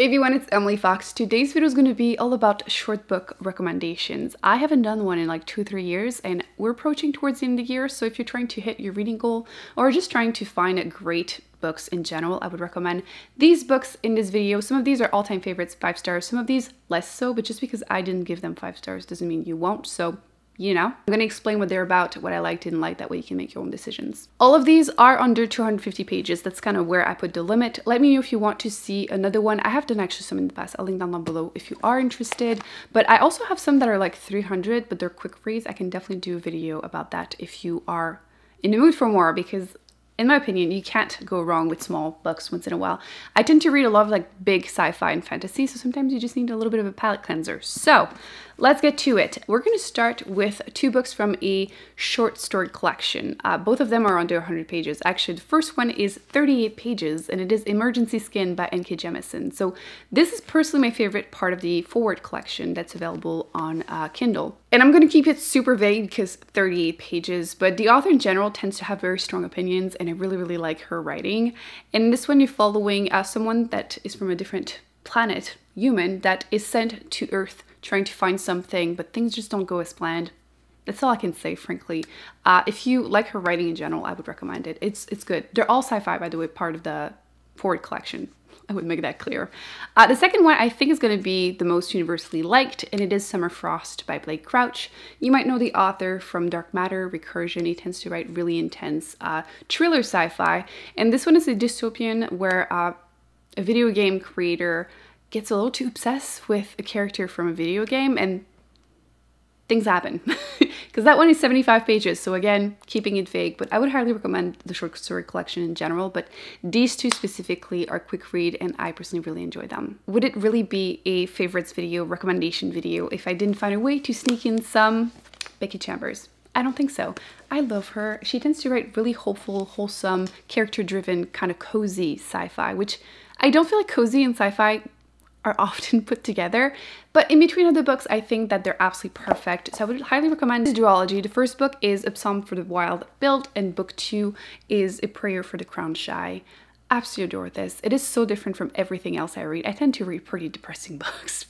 everyone, it's Emily Fox. Today's video is going to be all about short book recommendations. I haven't done one in like two, three years and we're approaching towards the end of the year. So if you're trying to hit your reading goal or just trying to find great books in general, I would recommend these books in this video. Some of these are all-time favorites, five stars. Some of these less so, but just because I didn't give them five stars doesn't mean you won't. So you know? I'm gonna explain what they're about, what I liked and like, that way you can make your own decisions. All of these are under 250 pages. That's kind of where I put the limit. Let me know if you want to see another one. I have done actually some in the past. I'll link down below if you are interested. But I also have some that are like 300, but they're quick reads. I can definitely do a video about that if you are in the mood for more because in my opinion, you can't go wrong with small books once in a while. I tend to read a lot of like big sci-fi and fantasy, so sometimes you just need a little bit of a palate cleanser. So let's get to it. We're going to start with two books from a short story collection. Uh, both of them are under 100 pages. Actually, the first one is 38 pages, and it is Emergency Skin by N.K. Jemisin. So this is personally my favorite part of the Forward collection that's available on uh, Kindle. And I'm going to keep it super vague because 38 pages, but the author in general tends to have very strong opinions and I really, really like her writing. And in this one, you're following uh, someone that is from a different planet, human, that is sent to Earth trying to find something, but things just don't go as planned. That's all I can say, frankly. Uh, if you like her writing in general, I would recommend it. It's, it's good. They're all sci-fi, by the way, part of the Forward collection. I would make that clear. Uh, the second one I think is going to be the most universally liked, and it is Summer Frost by Blake Crouch. You might know the author from Dark Matter, Recursion. He tends to write really intense uh, thriller sci-fi, and this one is a dystopian where uh, a video game creator gets a little too obsessed with a character from a video game, and things happen. because that one is 75 pages. So again, keeping it vague, but I would highly recommend the short story collection in general, but these two specifically are quick read and I personally really enjoy them. Would it really be a favorites video, recommendation video if I didn't find a way to sneak in some Becky Chambers? I don't think so. I love her. She tends to write really hopeful, wholesome, character-driven, kind of cozy sci-fi, which I don't feel like cozy and sci-fi are often put together. But in between other books, I think that they're absolutely perfect. So I would highly recommend this duology. The first book is A Psalm for the Wild Built, and book two is A Prayer for the Crown-Shy. Absolutely adore this. It is so different from everything else I read. I tend to read pretty depressing books.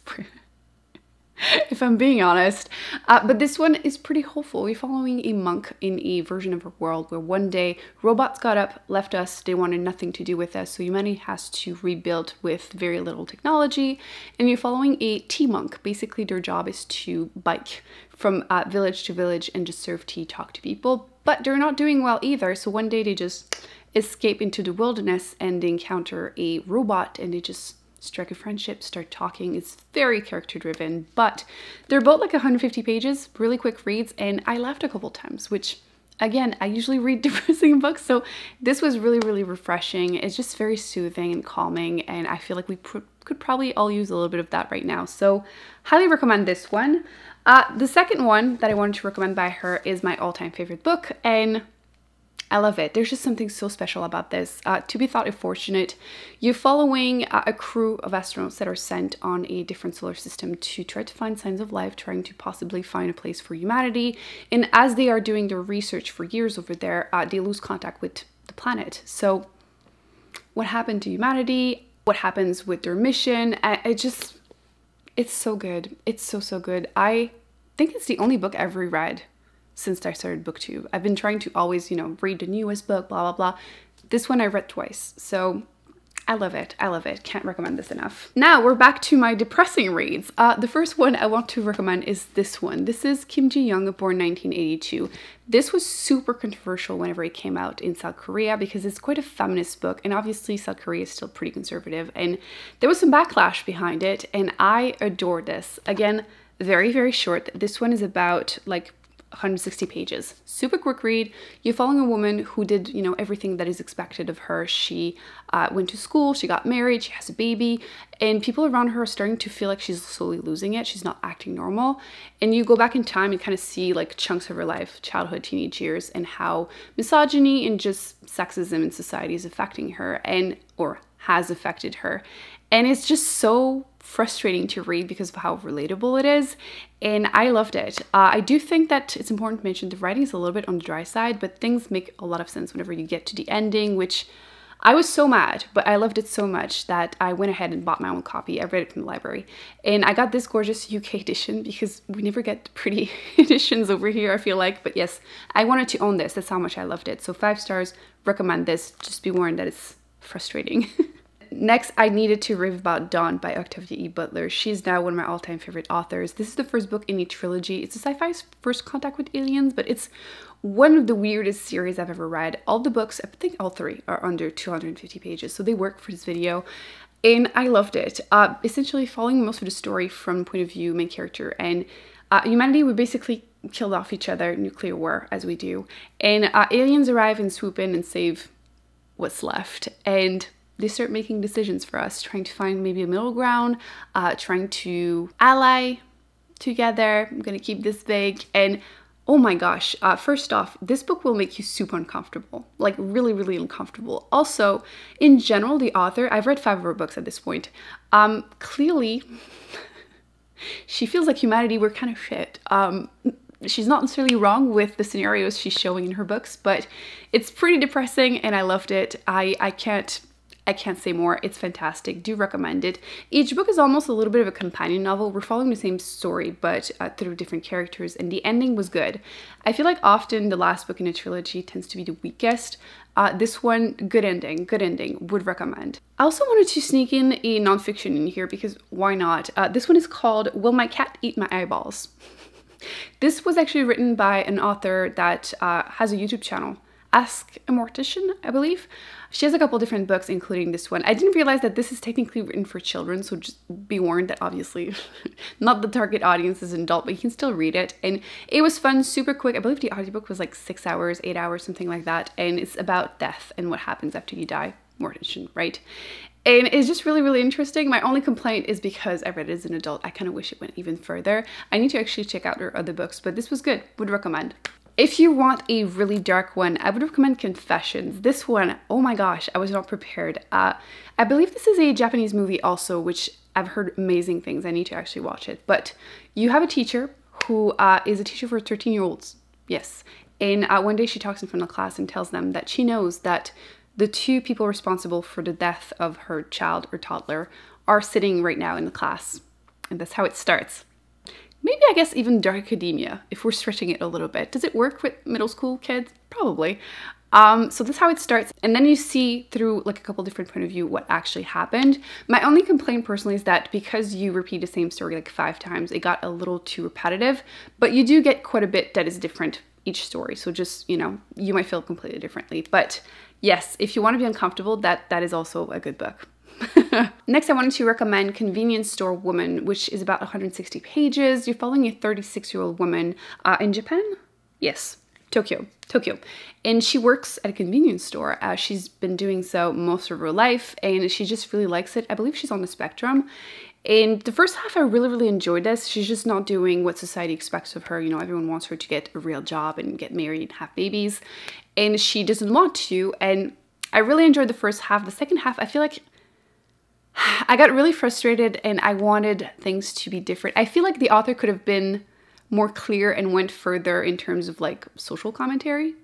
if I'm being honest. Uh, but this one is pretty hopeful. We're following a monk in a version of a world where one day robots got up, left us, they wanted nothing to do with us, so humanity has to rebuild with very little technology. And you're following a tea monk. Basically, their job is to bike from uh, village to village and just serve tea, talk to people. But they're not doing well either, so one day they just escape into the wilderness and they encounter a robot and they just strike a friendship, start talking. It's very character driven, but they're both like 150 pages, really quick reads, and I laughed a couple times, which again, I usually read depressing books, so this was really, really refreshing. It's just very soothing and calming, and I feel like we pr could probably all use a little bit of that right now. So highly recommend this one. Uh, the second one that I wanted to recommend by her is my all-time favorite book, and I love it. There's just something so special about this. Uh, to be taught fortunate, you're following uh, a crew of astronauts that are sent on a different solar system to try to find signs of life, trying to possibly find a place for humanity. And as they are doing their research for years over there, uh, they lose contact with the planet. So what happened to humanity? What happens with their mission? I, just, it's so good. It's so, so good. I think it's the only book I've reread since I started booktube. I've been trying to always, you know, read the newest book, blah, blah, blah. This one I read twice, so I love it. I love it. Can't recommend this enough. Now we're back to my depressing reads. Uh, the first one I want to recommend is this one. This is Kim Jiyoung, born 1982. This was super controversial whenever it came out in South Korea because it's quite a feminist book and obviously South Korea is still pretty conservative and there was some backlash behind it and I adore this. Again, very, very short. This one is about like 160 pages. Super quick read. You're following a woman who did, you know, everything that is expected of her. She uh, went to school, she got married, she has a baby, and people around her are starting to feel like she's slowly losing it. She's not acting normal. And you go back in time and kind of see like chunks of her life, childhood, teenage years, and how misogyny and just sexism in society is affecting her and or has affected her. And it's just so frustrating to read because of how relatable it is and I loved it. Uh, I do think that it's important to mention the writing is a little bit on the dry side but things make a lot of sense whenever you get to the ending which I was so mad, but I loved it so much that I went ahead and bought my own copy. I read it from the library. And I got this gorgeous UK edition because we never get pretty editions over here, I feel like. But yes, I wanted to own this. That's how much I loved it. So five stars, recommend this. Just be warned that it's frustrating. Next, I needed to rave about Dawn by Octavia E. Butler. She's now one of my all-time favorite authors. This is the first book in a trilogy. It's a sci-fi's first contact with aliens, but it's one of the weirdest series I've ever read. All the books, I think all three, are under 250 pages, so they work for this video. And I loved it. Uh, essentially following most of the story from the point of view main character and uh, humanity would basically killed off each other, nuclear war, as we do. And uh, aliens arrive and swoop in and save what's left. And they start making decisions for us, trying to find maybe a middle ground, uh, trying to ally together. I'm gonna keep this vague. And Oh my gosh, uh, first off, this book will make you super uncomfortable, like really, really uncomfortable. Also, in general, the author, I've read five of her books at this point, um, clearly, she feels like humanity were kind of shit. Um, she's not necessarily wrong with the scenarios she's showing in her books, but it's pretty depressing and I loved it. I, I can't I can't say more. It's fantastic. Do recommend it. Each book is almost a little bit of a companion novel. We're following the same story, but uh, through different characters, and the ending was good. I feel like often the last book in a trilogy tends to be the weakest. Uh, this one, good ending, good ending, would recommend. I also wanted to sneak in a nonfiction in here because why not? Uh, this one is called Will My Cat Eat My Eyeballs? this was actually written by an author that uh, has a YouTube channel. Ask a Mortician, I believe. She has a couple different books, including this one. I didn't realize that this is technically written for children, so just be warned that obviously not the target audience is an adult, but you can still read it. And it was fun, super quick. I believe the audiobook was like six hours, eight hours, something like that. And it's about death and what happens after you die. Mortician, right? And it's just really, really interesting. My only complaint is because I read it as an adult, I kind of wish it went even further. I need to actually check out her other books, but this was good. Would recommend. If you want a really dark one, I would recommend Confessions. This one, oh my gosh, I was not prepared. Uh, I believe this is a Japanese movie also, which I've heard amazing things. I need to actually watch it. But you have a teacher who uh, is a teacher for 13 year olds. Yes. And uh, one day she talks in front of the class and tells them that she knows that the two people responsible for the death of her child or toddler are sitting right now in the class. And that's how it starts maybe I guess even dark academia, if we're stretching it a little bit. Does it work with middle school kids? Probably. Um, so that's how it starts. And then you see through like a couple different point of view what actually happened. My only complaint personally is that because you repeat the same story like five times, it got a little too repetitive, but you do get quite a bit that is different each story. So just, you know, you might feel completely differently. But yes, if you want to be uncomfortable, that that is also a good book. Next, I wanted to recommend Convenience Store Woman, which is about 160 pages. You're following a 36 year old woman uh, in Japan? Yes, Tokyo, Tokyo. And she works at a convenience store. Uh, she's been doing so most of her life and she just really likes it. I believe she's on the spectrum. And the first half, I really, really enjoyed this. She's just not doing what society expects of her. You know, everyone wants her to get a real job and get married and have babies. And she doesn't want to. And I really enjoyed the first half. The second half, I feel like I got really frustrated and I wanted things to be different. I feel like the author could have been more clear and went further in terms of like social commentary,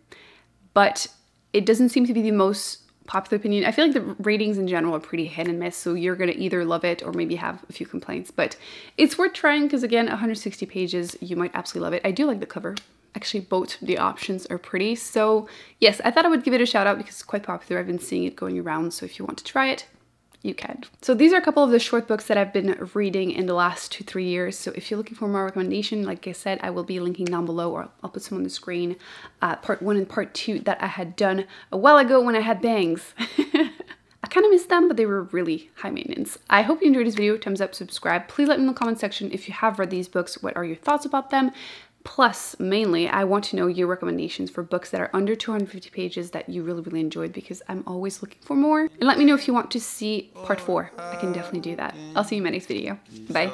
but it doesn't seem to be the most popular opinion. I feel like the ratings in general are pretty hit and miss, so you're gonna either love it or maybe have a few complaints, but it's worth trying because again, 160 pages, you might absolutely love it. I do like the cover. Actually, both the options are pretty. So yes, I thought I would give it a shout out because it's quite popular. I've been seeing it going around. So if you want to try it, you can. So these are a couple of the short books that I've been reading in the last two, three years. So if you're looking for more recommendation, like I said, I will be linking down below or I'll put some on the screen. Uh, part one and part two that I had done a while ago when I had bangs. I kind of missed them, but they were really high maintenance. I hope you enjoyed this video. Thumbs up, subscribe. Please let me know in the comment section if you have read these books. What are your thoughts about them? Plus, mainly, I want to know your recommendations for books that are under 250 pages that you really, really enjoyed because I'm always looking for more. And let me know if you want to see part four. I can definitely do that. I'll see you in my next video. Bye.